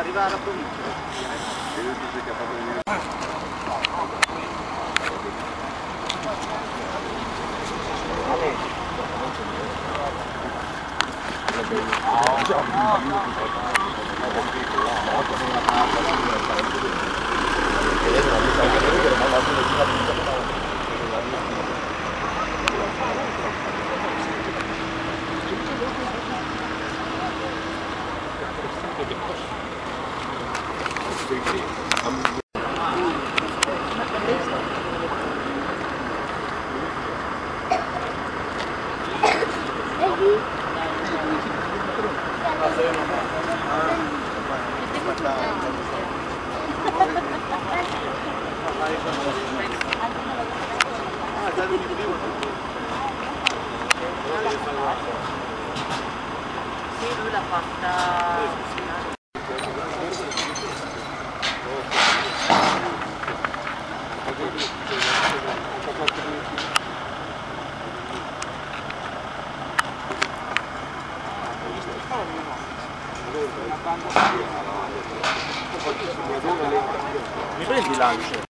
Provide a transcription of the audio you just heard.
arrivare a provincia. Oh, no. Sì, lui l'ha fatta... Mi prendi l'ancio?